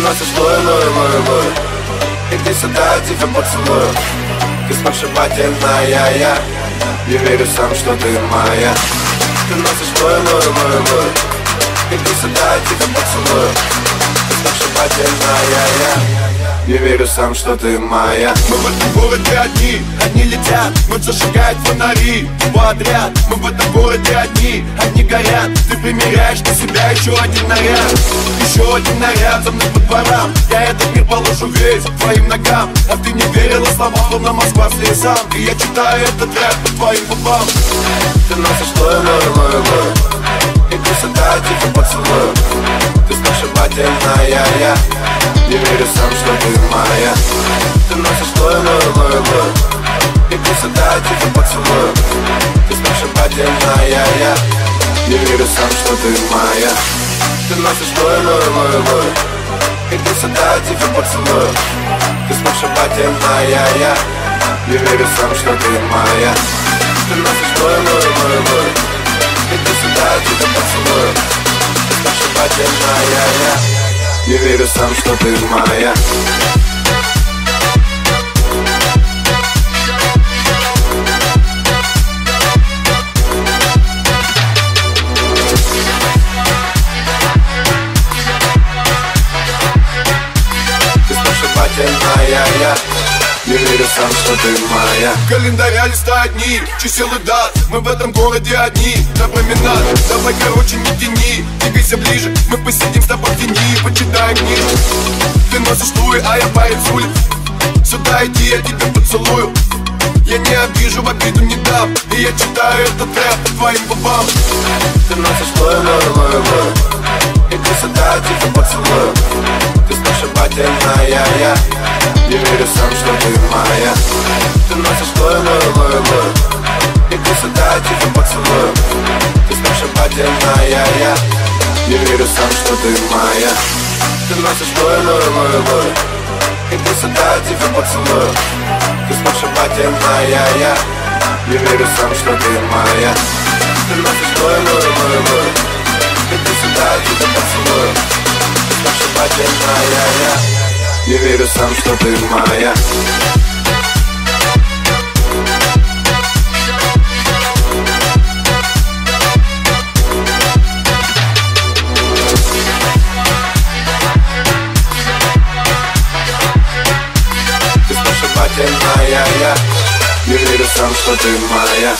носишь лой, лой, лой, лой Иди сюда, я тебя поцелую? Ты сногсшибательная, я Не верю сам, что ты моя. Ты носишь лой, лой, лой, лой Иди сюда, я тебя поцелую? Ты сногсшибательная, я не верю сам, что ты моя. Мы в этом городе одни, одни летят Мы зажигают фонари. Подряд Мы в этом городе одни, одни горят. Ты примеряешь на себя еще один наряд. Еще один наряд за мной по дворам. Я этот мир положу весь твоим ногам. А ты не верила словам, словно Москва слезам. И я читаю этот рэп по твоим губам. Ты носишь лой, лой, лой, лой Иди сюда, я тебя поцелую Ты сногсшибательная, я Не верю сам, что ты моя. Ты носишь лой, лой Иди сюда, я тебя поцелую Ты сногсшибательная, я. Не верю сам, что ты моя. Ты носишь лой, лой Иди сюда, я тебя поцелую Ты сногсшибательная, я. Не верю сам, что ты моя. Ты носишь лой, лой Иди сюда, я тебя поцелую Ты сногсшибательная, я не верю сам, что ты моя. Я. Не верю сам, что ты моя. Календаря листа одни, чисел и дат. Мы в этом городе одни, на променад Давай, короче, не тяни, двигайся ближе Мы посидим с тобой в тени Туи, а я с улиц Сюда иди, я тебя поцелую. Я не обижу, в обиду не дам. И я читаю этот рэп по твоим губам. Ты носишь лой Иди сюда, я тебя поцелую Ты сногсшибательная, я Не верю сам, что ты моя. Ты носишь лой Иди сюда, я тебя поцелую Ты сногсшибательная, я. Не верю сам, что ты моя Ты носишь лой, лой, лой, лой Иди сюда, тебя поцелую Ты сногсшибательная, я Не верю сам, что ты моя. Ты носишь лой, лой, лой, лой Иди сюда, тебя поцелую Ты сногсшибательная, я Не верю сам, что ты моя Не верю сам, что ты моя